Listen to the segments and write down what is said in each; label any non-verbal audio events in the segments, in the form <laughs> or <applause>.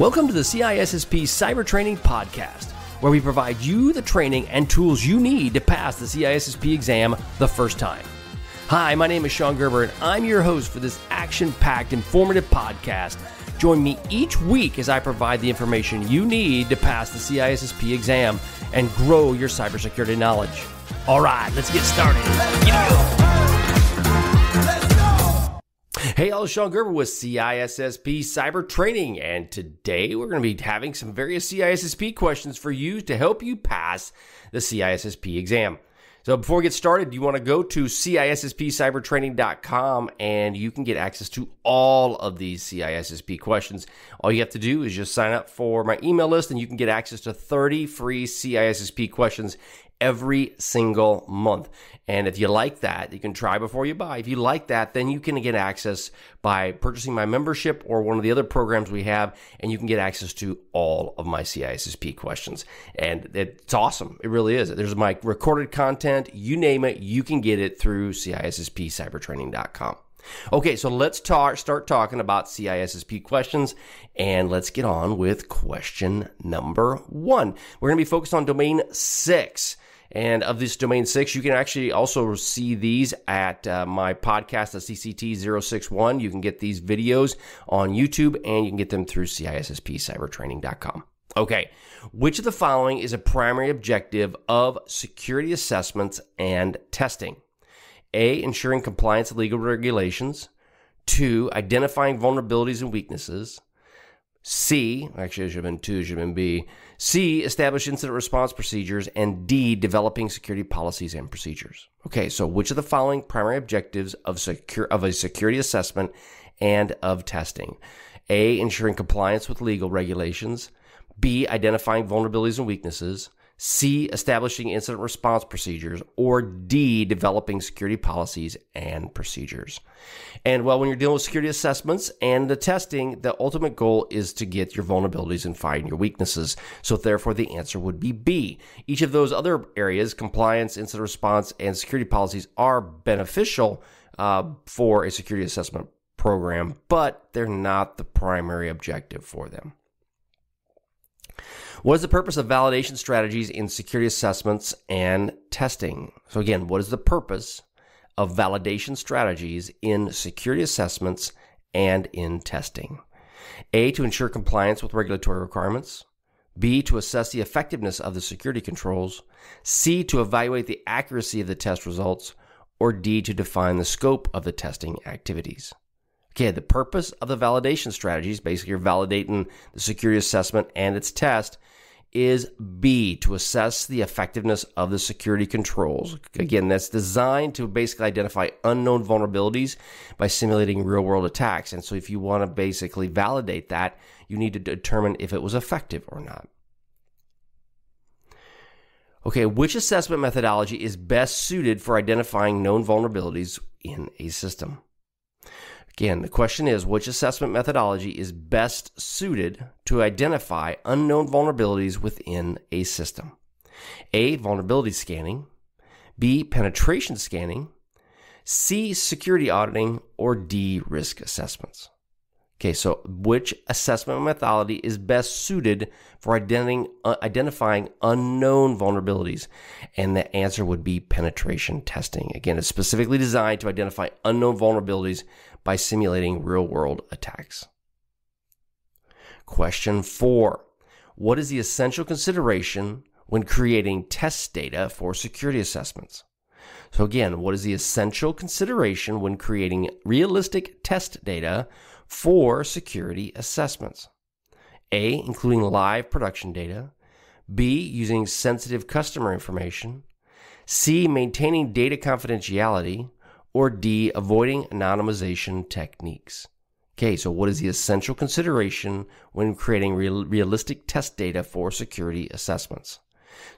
Welcome to the CISSP Cyber Training Podcast, where we provide you the training and tools you need to pass the CISSP exam the first time. Hi, my name is Sean Gerber, and I'm your host for this action packed, informative podcast. Join me each week as I provide the information you need to pass the CISSP exam and grow your cybersecurity knowledge. All right, let's get started. Hey, all, Sean Gerber with CISSP Cyber Training, and today we're going to be having some various CISSP questions for you to help you pass the CISSP exam. So before we get started, you want to go to CISSPcybertraining.com and you can get access to all of these CISSP questions. All you have to do is just sign up for my email list and you can get access to 30 free CISSP questions every single month. And if you like that, you can try before you buy. If you like that, then you can get access by purchasing my membership or one of the other programs we have, and you can get access to all of my CISSP questions. And it's awesome. It really is. There's my recorded content, you name it, you can get it through CISSPcybertraining.com. Okay, so let's talk, start talking about CISSP questions, and let's get on with question number one. We're going to be focused on domain six. And of this domain six, you can actually also see these at uh, my podcast, the CCT061. You can get these videos on YouTube and you can get them through CISSPcybertraining.com. Okay, which of the following is a primary objective of security assessments and testing? A, ensuring compliance with legal regulations. Two, identifying vulnerabilities and weaknesses. C, actually, it should have been two, should have been B. C, establish incident response procedures. And D, developing security policies and procedures. Okay, so which of the following primary objectives of, secure, of a security assessment and of testing? A, ensuring compliance with legal regulations. B, identifying vulnerabilities and weaknesses. C, establishing incident response procedures, or D, developing security policies and procedures. And well, when you're dealing with security assessments and the testing, the ultimate goal is to get your vulnerabilities and find your weaknesses. So therefore, the answer would be B. Each of those other areas, compliance, incident response, and security policies are beneficial uh, for a security assessment program, but they're not the primary objective for them. What is the purpose of validation strategies in security assessments and testing? So, again, what is the purpose of validation strategies in security assessments and in testing? A, to ensure compliance with regulatory requirements. B, to assess the effectiveness of the security controls. C, to evaluate the accuracy of the test results. Or D, to define the scope of the testing activities. Okay, the purpose of the validation strategies, basically you're validating the security assessment and its test, is B, to assess the effectiveness of the security controls. Mm-hmm. Again, that's designed to basically identify unknown vulnerabilities by simulating real world attacks. And so if you want to basically validate that, you need to determine if it was effective or not. Okay, which assessment methodology is best suited for identifying known vulnerabilities in a system? Again, the question is which assessment methodology is best suited to identify unknown vulnerabilities within a system? A. Vulnerability scanning. B. Penetration scanning. C. Security auditing. Or D. Risk assessments. Okay, so which assessment methodology is best suited for identifying, uh, identifying unknown vulnerabilities? And the answer would be penetration testing. Again, it's specifically designed to identify unknown vulnerabilities by simulating real world attacks. Question four What is the essential consideration when creating test data for security assessments? So, again, what is the essential consideration when creating realistic test data for security assessments? A. Including live production data. B. Using sensitive customer information. C. Maintaining data confidentiality or D, avoiding anonymization techniques. Okay, so what is the essential consideration when creating real, realistic test data for security assessments?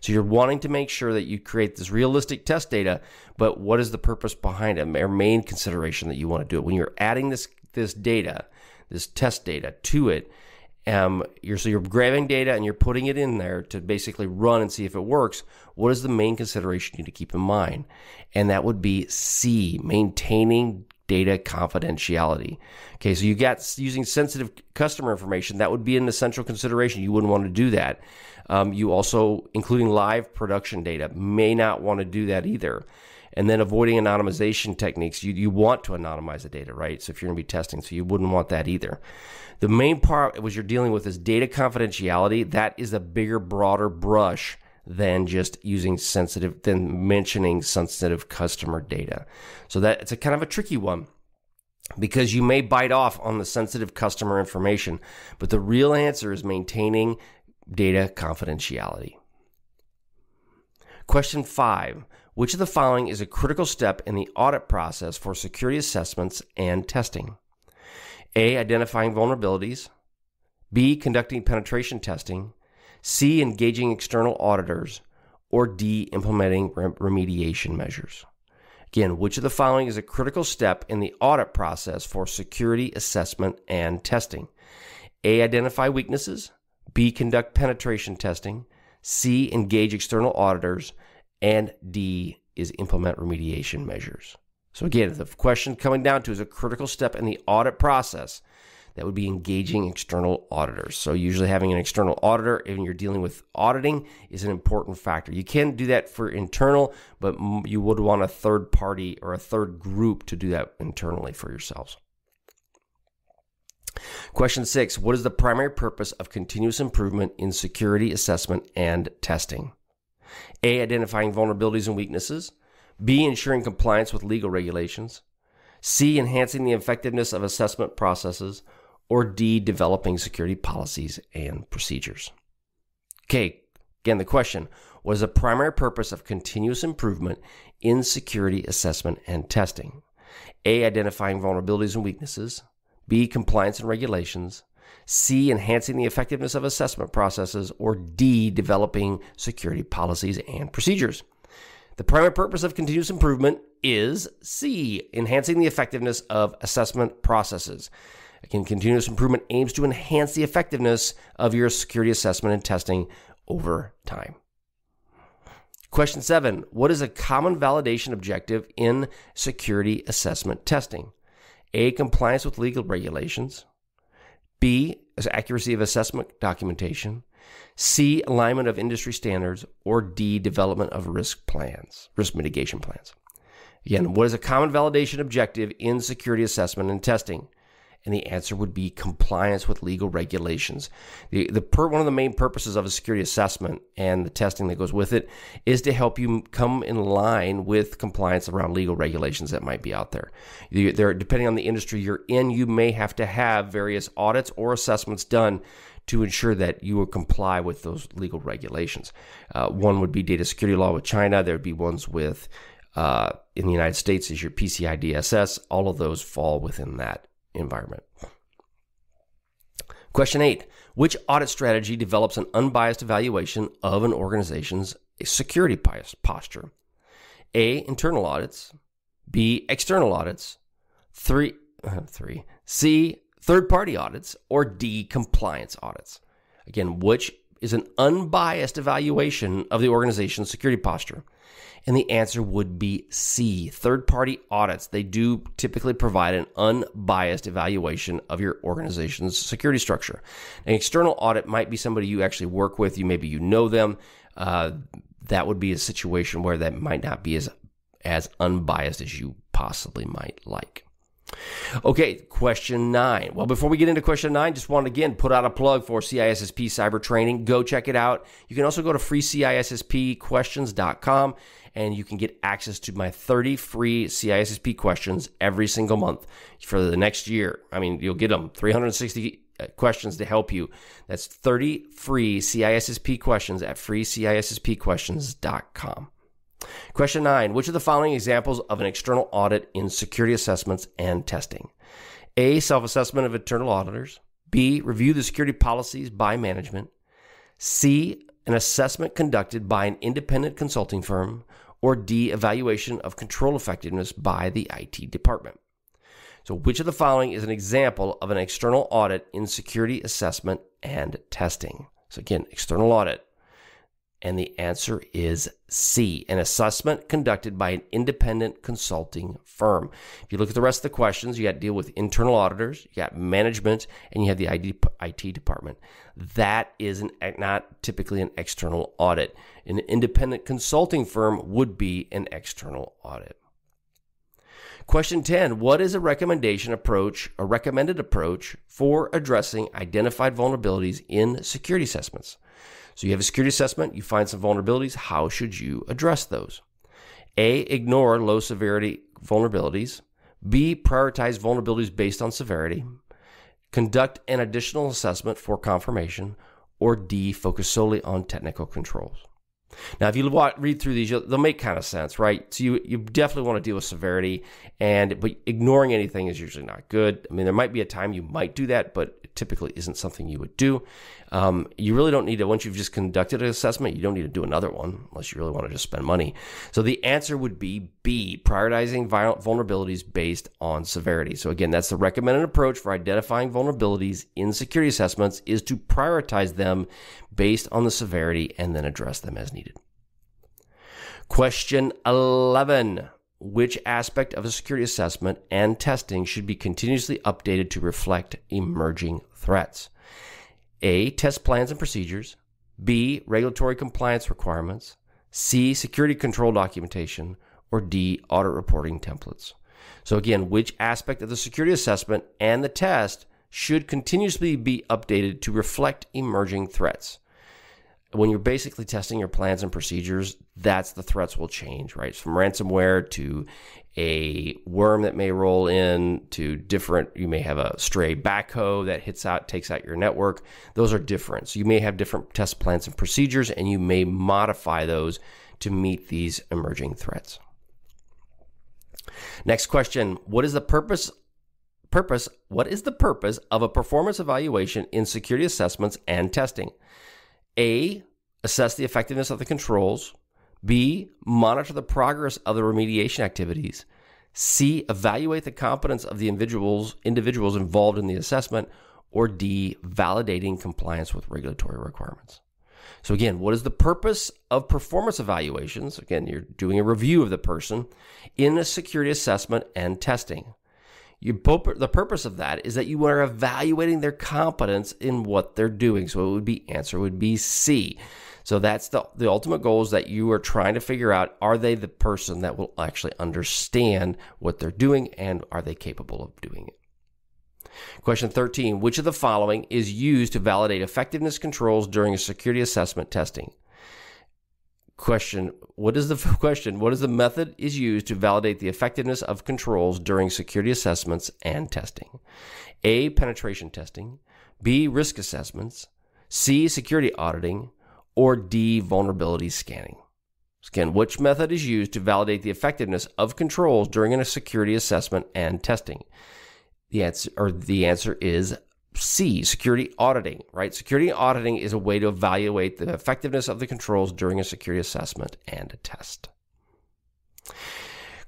So you're wanting to make sure that you create this realistic test data, but what is the purpose behind it? Or main consideration that you want to do it when you're adding this this data, this test data to it, Um, you're so you're grabbing data and you're putting it in there to basically run and see if it works. What is the main consideration you need to keep in mind? And that would be C, maintaining data confidentiality. Okay, so you got using sensitive customer information, that would be an essential consideration. You wouldn't want to do that. Um, you also, including live production data, may not want to do that either. And then avoiding anonymization techniques, you, you want to anonymize the data, right? So if you're going to be testing, so you wouldn't want that either. The main part was you're dealing with is data confidentiality. That is a bigger, broader brush than just using sensitive, than mentioning sensitive customer data. So that it's a kind of a tricky one because you may bite off on the sensitive customer information, but the real answer is maintaining data confidentiality. Question five Which of the following is a critical step in the audit process for security assessments and testing? A. Identifying vulnerabilities. B. Conducting penetration testing. C. Engaging external auditors. Or D. Implementing remediation measures. Again, which of the following is a critical step in the audit process for security assessment and testing? A. Identify weaknesses. B. Conduct penetration testing. C. Engage external auditors. And D is implement remediation measures. So again, the question coming down to is a critical step in the audit process that would be engaging external auditors. So usually having an external auditor when you're dealing with auditing is an important factor. You can do that for internal, but you would want a third party or a third group to do that internally for yourselves. Question six What is the primary purpose of continuous improvement in security assessment and testing? A. Identifying vulnerabilities and weaknesses. B. Ensuring compliance with legal regulations. C. Enhancing the effectiveness of assessment processes. Or D. Developing security policies and procedures. Okay, again, the question was the primary purpose of continuous improvement in security assessment and testing? A. Identifying vulnerabilities and weaknesses. B. Compliance and regulations. C. Enhancing the effectiveness of assessment processes. Or D. Developing security policies and procedures. The primary purpose of continuous improvement is C. Enhancing the effectiveness of assessment processes. Again, continuous improvement aims to enhance the effectiveness of your security assessment and testing over time. Question seven What is a common validation objective in security assessment testing? A. Compliance with legal regulations. B. is Accuracy of assessment documentation. C. Alignment of industry standards. Or D. Development of risk plans, risk mitigation plans. Again, what is a common validation objective in security assessment and testing? And the answer would be compliance with legal regulations. The, the per, one of the main purposes of a security assessment and the testing that goes with it is to help you come in line with compliance around legal regulations that might be out there. There, depending on the industry you're in, you may have to have various audits or assessments done to ensure that you will comply with those legal regulations. Uh, one would be data security law with China. There would be ones with uh, in the United States is your PCI DSS. All of those fall within that environment. Question eight Which audit strategy develops an unbiased evaluation of an organization's security posture? A. Internal audits. B. External audits. Three, uh, <laughs> three. C. Third party audits. Or D. Compliance audits. Again, which is an unbiased evaluation of the organization's security posture? And the answer would be C. Third party audits. They do typically provide an unbiased evaluation of your organization's security structure. An external audit might be somebody you actually work with, you maybe you know them. Uh, that would be a situation where that might not be as as unbiased as you possibly might like. Okay, question nine. Well, before we get into question nine, just want to again put out a plug for CISSP cyber training. Go check it out. You can also go to freecisspquestions.com and you can get access to my 30 free CISSP questions every single month for the next year. I mean, you'll get them 360 uh, questions to help you. That's 30 free CISSP questions at freecisspquestions.com. Question nine Which of the following examples of an external audit in security assessments and testing? A. Self assessment of internal auditors. B. Review the security policies by management. C. An assessment conducted by an independent consulting firm. Or D. Evaluation of control effectiveness by the IT department. So, which of the following is an example of an external audit in security assessment and testing. So, again, external audit. And the answer is C, an assessment conducted by an independent consulting firm. If you look at the rest of the questions, you got to deal with internal auditors, you got management, and you have the IT department. That is an, not typically an external audit. An independent consulting firm would be an external audit. Question 10 What is a recommendation approach, a recommended approach for addressing identified vulnerabilities in security assessments? So you have a security assessment, you find some vulnerabilities. How should you address those? A, ignore low severity vulnerabilities. B, prioritize vulnerabilities based on severity. Conduct an additional assessment for confirmation. Or D, focus solely on technical controls. Now, if you read through these, they'll make kind of sense, right? So you you definitely want to deal with severity, and but ignoring anything is usually not good. I mean, there might be a time you might do that, but typically isn't something you would do. Um, you really don't need to once you've just conducted an assessment. You don't need to do another one unless you really want to just spend money. So the answer would be B: prioritizing vulnerabilities based on severity. So again, that's the recommended approach for identifying vulnerabilities in security assessments is to prioritize them based on the severity and then address them as needed. Question 11. Which aspect of a security assessment and testing should be continuously updated to reflect emerging threats? A. Test plans and procedures. B. Regulatory compliance requirements. C. Security control documentation. Or D. Audit reporting templates. So, again, which aspect of the security assessment and the test should continuously be updated to reflect emerging threats? When you're basically testing your plans and procedures, that's the threats will change, right? From ransomware to a worm that may roll in to different, you may have a stray backhoe that hits out, takes out your network. Those are different. So you may have different test plans and procedures, and you may modify those to meet these emerging threats. Next question What is the purpose? Purpose, what is the purpose of a performance evaluation in security assessments and testing? A, assess the effectiveness of the controls. B, monitor the progress of the remediation activities. C, evaluate the competence of the individuals, individuals involved in the assessment. Or D, validating compliance with regulatory requirements. So, again, what is the purpose of performance evaluations? Again, you're doing a review of the person in a security assessment and testing. You, the purpose of that is that you are evaluating their competence in what they're doing. So it would be answer would be C. So that's the the ultimate goal is that you are trying to figure out are they the person that will actually understand what they're doing and are they capable of doing it. Question 13 Which of the following is used to validate effectiveness controls during a security assessment testing? Question What is the <laughs> question? What is the method is used to validate the effectiveness of controls during security assessments and testing? A. Penetration testing. B. Risk assessments. C. Security auditing. Or D. Vulnerability scanning. Again, which method is used to validate the effectiveness of controls during a security assessment and testing? The answer, or the answer is C, security auditing, right? Security auditing is a way to evaluate the effectiveness of the controls during a security assessment and test.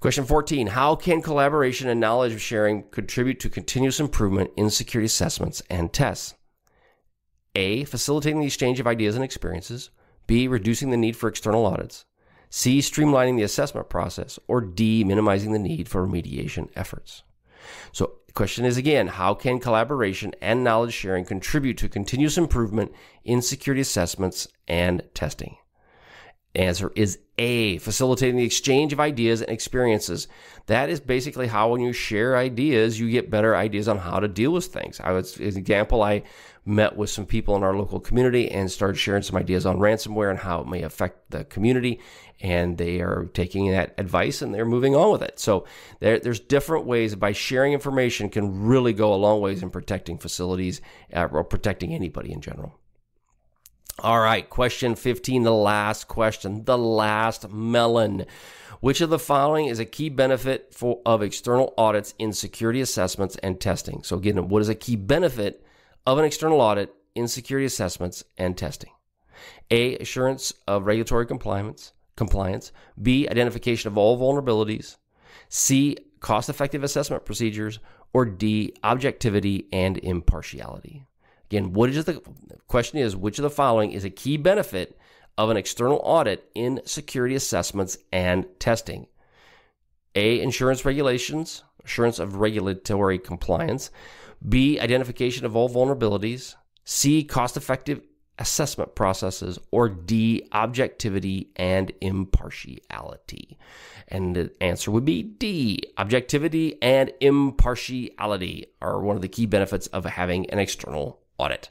Question 14 How can collaboration and knowledge sharing contribute to continuous improvement in security assessments and tests? A. Facilitating the exchange of ideas and experiences. B. Reducing the need for external audits. C. Streamlining the assessment process. Or D. Minimizing the need for remediation efforts. So question is again, how can collaboration and knowledge sharing contribute to continuous improvement in security assessments and testing? Answer is A, facilitating the exchange of ideas and experiences. That is basically how when you share ideas, you get better ideas on how to deal with things. I was, as an example, I met with some people in our local community and started sharing some ideas on ransomware and how it may affect the community. And they are taking that advice and they're moving on with it. So there, there's different ways by sharing information can really go a long ways in protecting facilities uh, or protecting anybody in general. All right, question 15, the last question, the last melon. Which of the following is a key benefit for, of external audits in security assessments and testing? So, again, what is a key benefit of an external audit in security assessments and testing? A. Assurance of regulatory compliance. Compliance. B. Identification of all vulnerabilities. C. Cost effective assessment procedures. Or D. Objectivity and impartiality. Again, what is the question is which of the following is a key benefit of an external audit in security assessments and testing? A. Insurance regulations, assurance of regulatory compliance. B. Identification of all vulnerabilities. C. Cost effective assessment processes. Or D. Objectivity and impartiality. And the answer would be D. Objectivity and impartiality are one of the key benefits of having an external audit.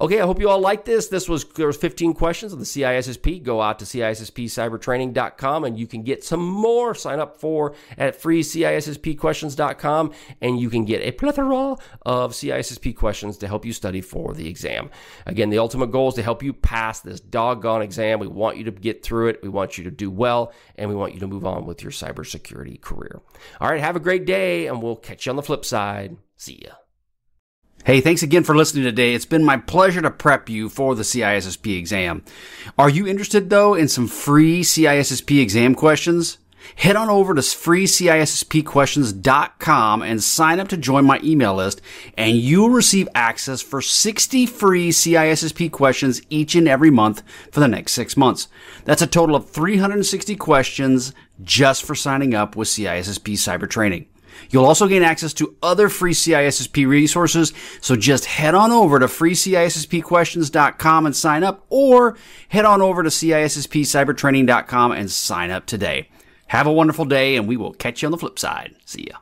Okay, I hope you all like this. This was there was 15 questions on the CISSP. Go out to CISSPcybertraining.com and you can get some more. Sign up for at freeCISSPquestions.com and you can get a plethora of CISSP questions to help you study for the exam. Again, the ultimate goal is to help you pass this doggone exam. We want you to get through it. We want you to do well and we want you to move on with your cybersecurity career. All right, have a great day and we'll catch you on the flip side. See ya. Hey, thanks again for listening today. It's been my pleasure to prep you for the CISSP exam. Are you interested though in some free CISSP exam questions? Head on over to freecisspquestions.com and sign up to join my email list and you'll receive access for 60 free CISSP questions each and every month for the next six months. That's a total of 360 questions just for signing up with CISSP Cyber Training. You'll also gain access to other free CISSP resources, so just head on over to freecisspquestions.com and sign up, or head on over to CISSPcybertraining.com and sign up today. Have a wonderful day, and we will catch you on the flip side. See ya.